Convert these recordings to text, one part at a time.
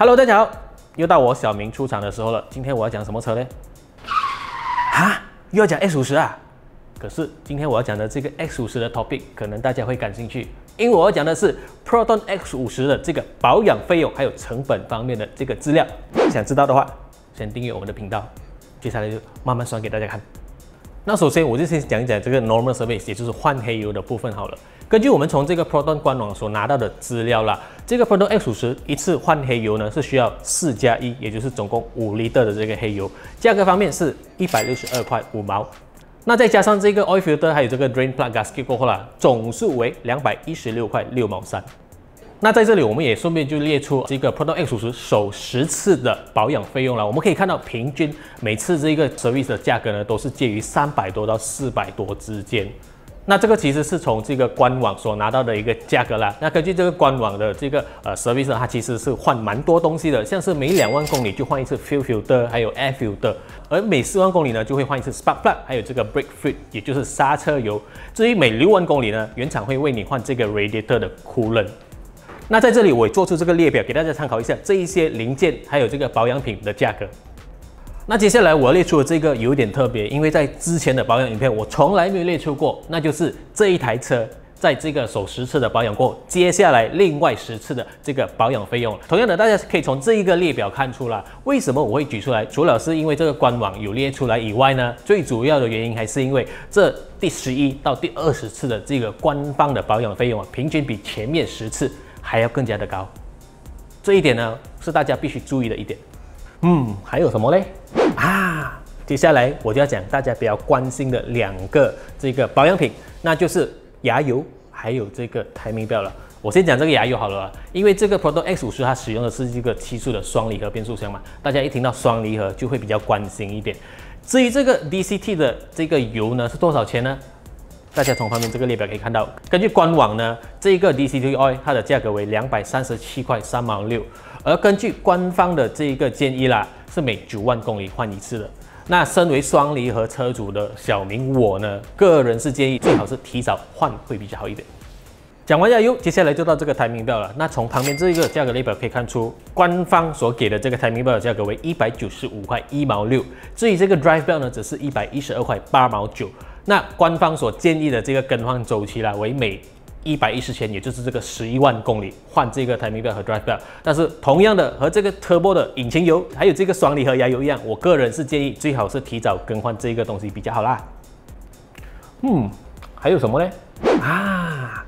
Hello，大家好，又到我小明出场的时候了。今天我要讲什么车呢？啊，又要讲 X 五十啊？可是今天我要讲的这个 X 五十的 topic，可能大家会感兴趣，因为我要讲的是 Proton X 五十的这个保养费用还有成本方面的这个资料。想知道的话，先订阅我们的频道，接下来就慢慢算给大家看。那首先我就先讲一讲这个 normal service，也就是换黑油的部分好了。根据我们从这个 Proton 官网所拿到的资料啦，这个 Proton X 五十一次换黑油呢是需要四加一，也就是总共五 l 的这个黑油，价格方面是一百六十二块五毛。那再加上这个 oil filter 还有这个 drain plug gasket 过后啦，总数为两百一十六块六毛三。那在这里我们也顺便就列出这个 Proton X 五十首十次的保养费用了。我们可以看到，平均每次这个 service 的价格呢，都是介于三百多到四百多之间。那这个其实是从这个官网所拿到的一个价格啦。那根据这个官网的这个呃 service，它其实是换蛮多东西的，像是每两万公里就换一次 fuel filter，还有 air filter，而每四万公里呢就会换一次 spark plug，还有这个 brake fluid，也就是刹车油。至于每六万公里呢，原厂会为你换这个 radiator 的 coolant。那在这里我做出这个列表给大家参考一下，这一些零件还有这个保养品的价格。那接下来我要列出的这个有点特别，因为在之前的保养影片我从来没有列出过，那就是这一台车在这个首十次的保养过，接下来另外十次的这个保养费用。同样的，大家可以从这一个列表看出了为什么我会举出来，除了是因为这个官网有列出来以外呢，最主要的原因还是因为这第十一到第二十次的这个官方的保养费用啊，平均比前面十次还要更加的高。这一点呢是大家必须注意的一点。嗯，还有什么嘞？啊，接下来我就要讲大家比较关心的两个这个保养品，那就是牙油还有这个台名表了。我先讲这个牙油好了，因为这个 Proton X 五十它使用的是这个七速的双离合变速箱嘛，大家一听到双离合就会比较关心一点。至于这个 DCT 的这个油呢是多少钱呢？大家从旁边这个列表可以看到，根据官网呢，这个 DCT Oil 它的价格为两百三十七块三毛六。而根据官方的这一个建议啦，是每九万公里换一次的。那身为双离合车主的小明我呢，个人是建议最好是提早换会比较好一点。讲完加油，接下来就到这个台名表了。那从旁边这一个价格列表可以看出，官方所给的这个台名表的价格为一百九十五块一毛六。至于这个 drive bell 呢，只是一百一十二块八毛九。那官方所建议的这个更换周期啦，为每一百一十千，也就是这个十一万公里换这个台名表和 drive bell，但是同样的和这个 turbo 的引擎油，还有这个双离合压油一样，我个人是建议最好是提早更换这个东西比较好啦。嗯，还有什么呢？啊，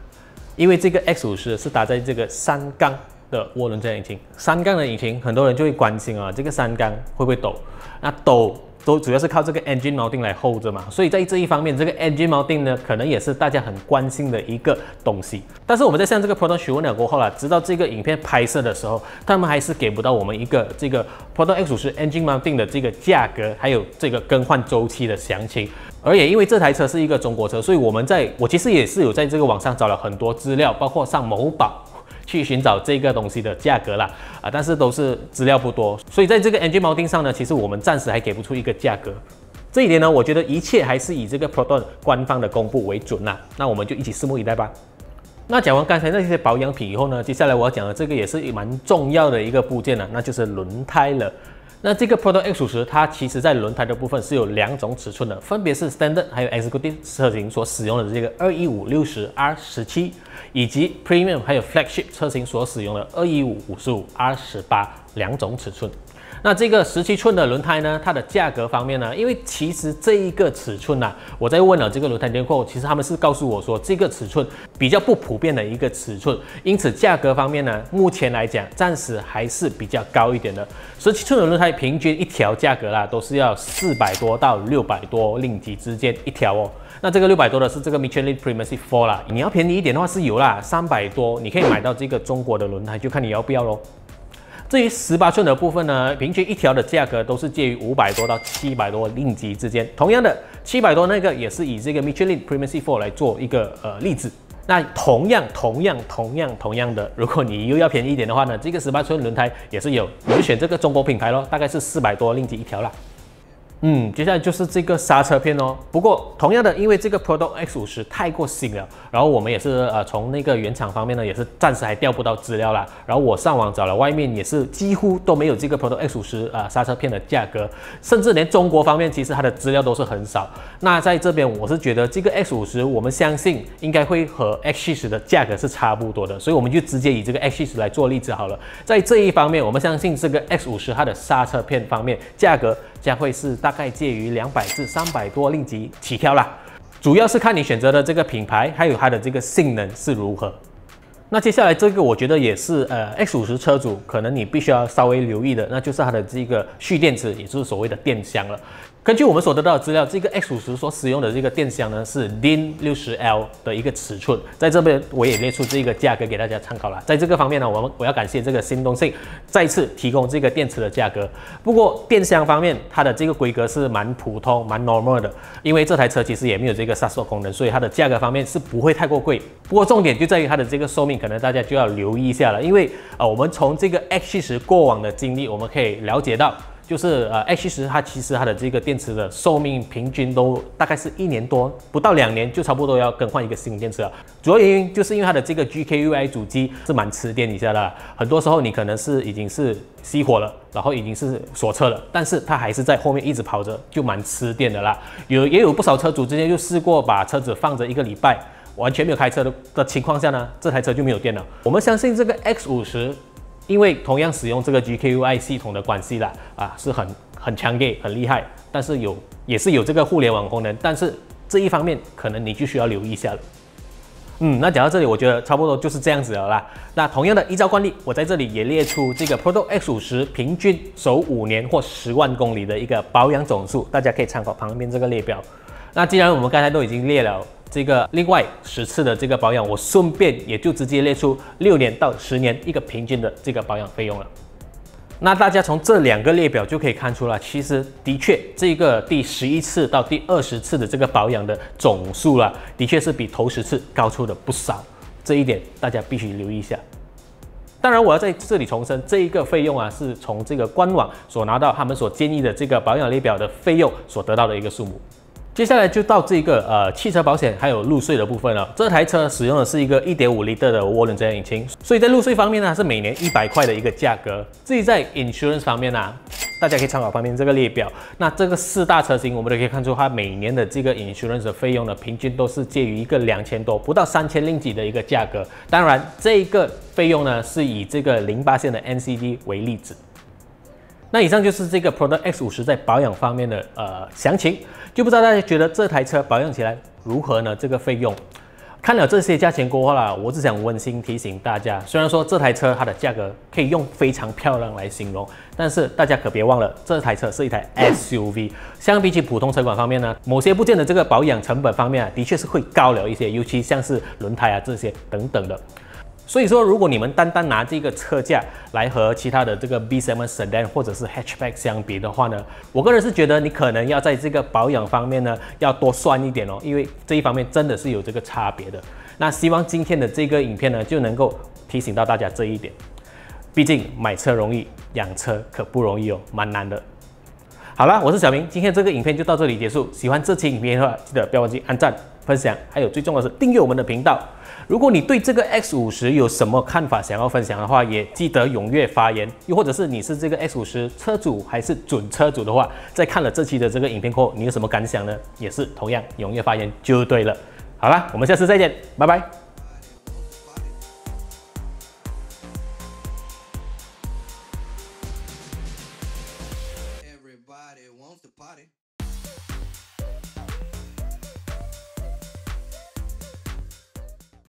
因为这个 X 五十是搭载这个三缸的涡轮增压引擎，三缸的引擎很多人就会关心啊，这个三缸会不会抖？那抖。都主要是靠这个 engine mounting 来 hold 着嘛，所以在这一方面，这个 engine mounting 呢，可能也是大家很关心的一个东西。但是我们在向这个 Proton 询问了过后啦，直到这个影片拍摄的时候，他们还是给不到我们一个这个 Proton X 五十 engine mounting 的这个价格，还有这个更换周期的详情。而也因为这台车是一个中国车，所以我们在我其实也是有在这个网上找了很多资料，包括上某宝。去寻找这个东西的价格啦，啊，但是都是资料不多，所以在这个 NG 毛钉上呢，其实我们暂时还给不出一个价格。这一点呢，我觉得一切还是以这个 Proton 官方的公布为准啦。那我们就一起拭目以待吧。那讲完刚才那些保养品以后呢，接下来我要讲的这个也是蛮重要的一个部件呢，那就是轮胎了。那这个 Proton X 五十它其实在轮胎的部分是有两种尺寸的，分别是 Standard 还有 Executive 车型所使用的这个二一五六十 R 十七，以及 Premium 还有 Flagship 车型所使用的二一五五十五 R 十八两种尺寸。那这个十七寸的轮胎呢？它的价格方面呢？因为其实这一个尺寸呢，我在问了这个轮胎店后，其实他们是告诉我说，这个尺寸比较不普遍的一个尺寸，因此价格方面呢，目前来讲暂时还是比较高一点的。十七寸的轮胎平均一条价格啦，都是要四百多到六百多令吉之间一条哦。那这个六百多的是这个 Michelin Primacy Four 啦，你要便宜一点的话是有啦，三百多你可以买到这个中国的轮胎，就看你要不要喽。至于十八寸的部分呢，平均一条的价格都是介于五百多到七百多令吉之间。同样的，七百多那个也是以这个 Michelin Premacy Four 来做一个呃例子。那同样、同样、同样、同样的，如果你又要便宜一点的话呢，这个十八寸轮胎也是有，你就选这个中国品牌咯，大概是四百多令吉一条啦。嗯，接下来就是这个刹车片哦。不过同样的，因为这个 Prodo X 五十太过新了，然后我们也是呃从那个原厂方面呢，也是暂时还调不到资料啦。然后我上网找了，外面也是几乎都没有这个 Prodo X 五十啊刹车片的价格，甚至连中国方面其实它的资料都是很少。那在这边我是觉得这个 X 五十，我们相信应该会和 X 七十的价格是差不多的，所以我们就直接以这个 X 七十来做例子好了。在这一方面，我们相信这个 X 五十它的刹车片方面价格。将会是大大概介于两百至三百多令吉起跳啦，主要是看你选择的这个品牌，还有它的这个性能是如何。那接下来这个我觉得也是呃 X 五十车主可能你必须要稍微留意的，那就是它的这个蓄电池，也就是所谓的电箱了。根据我们所得到的资料，这个 X 五十所使用的这个电箱呢是 DIN 六十 L 的一个尺寸，在这边我也列出这个价格给大家参考了。在这个方面呢，我们我要感谢这个新东信再次提供这个电池的价格。不过电箱方面，它的这个规格是蛮普通、蛮 normal 的，因为这台车其实也没有这个刹车功能，所以它的价格方面是不会太过贵。不过重点就在于它的这个寿命，可能大家就要留意一下了，因为呃，我们从这个 X 七十过往的经历，我们可以了解到。就是呃，X 七十它其实它的这个电池的寿命平均都大概是一年多，不到两年就差不多要更换一个新电池了。主要原因就是因为它的这个 GKUI 主机是蛮吃电一下的，很多时候你可能是已经是熄火了，然后已经是锁车了，但是它还是在后面一直跑着，就蛮吃电的啦。有也有不少车主之前就试过把车子放着一个礼拜，完全没有开车的的情况下呢，这台车就没有电了。我们相信这个 X 五十。因为同样使用这个 GKUI 系统的关系啦，啊，是很很强烈、很厉害，但是有也是有这个互联网功能，但是这一方面可能你就需要留意一下了。嗯，那讲到这里，我觉得差不多就是这样子了啦。那同样的，依照惯例，我在这里也列出这个 Prodo X 五十平均守五年或十万公里的一个保养总数，大家可以参考旁边这个列表。那既然我们刚才都已经列了。这个另外十次的这个保养，我顺便也就直接列出六年到十年一个平均的这个保养费用了。那大家从这两个列表就可以看出了，其实的确这个第十一次到第二十次的这个保养的总数了，的确是比头十次高出的不少。这一点大家必须留意一下。当然，我要在这里重申，这一个费用啊，是从这个官网所拿到他们所建议的这个保养列表的费用所得到的一个数目。接下来就到这个呃汽车保险还有入税的部分了。这台车使用的是一个1.5 L 的涡轮增压引擎，所以在入税方面呢是每年一百块的一个价格。至于在 insurance 方面呢，大家可以参考旁边这个列表。那这个四大车型我们都可以看出，它每年的这个 insurance 的费用呢，平均都是介于一个两千多不到三千令吉的一个价格。当然，这一个费用呢是以这个零八线的 NCD 为例子。那以上就是这个 Prodo X 五十在保养方面的呃详情。就不知道大家觉得这台车保养起来如何呢？这个费用，看了这些价钱过后啦，我只想温馨提醒大家，虽然说这台车它的价格可以用非常漂亮来形容，但是大家可别忘了，这台车是一台 SUV，相比起普通车款方面呢，某些部件的这个保养成本方面啊，的确是会高了一些，尤其像是轮胎啊这些等等的。所以说，如果你们单单拿这个车价来和其他的这个 B7 Sedan 或者是 Hatchback 相比的话呢，我个人是觉得你可能要在这个保养方面呢要多算一点哦，因为这一方面真的是有这个差别的。那希望今天的这个影片呢就能够提醒到大家这一点。毕竟买车容易，养车可不容易哦，蛮难的。好了，我是小明，今天这个影片就到这里结束。喜欢这期影片的话，记得不要忘记按赞、分享，还有最重要的是订阅我们的频道。如果你对这个 X 五十有什么看法想要分享的话，也记得踊跃发言。又或者是你是这个 X 五十车主还是准车主的话，在看了这期的这个影片后，你有什么感想呢？也是同样踊跃发言就对了。好了，我们下次再见，拜拜。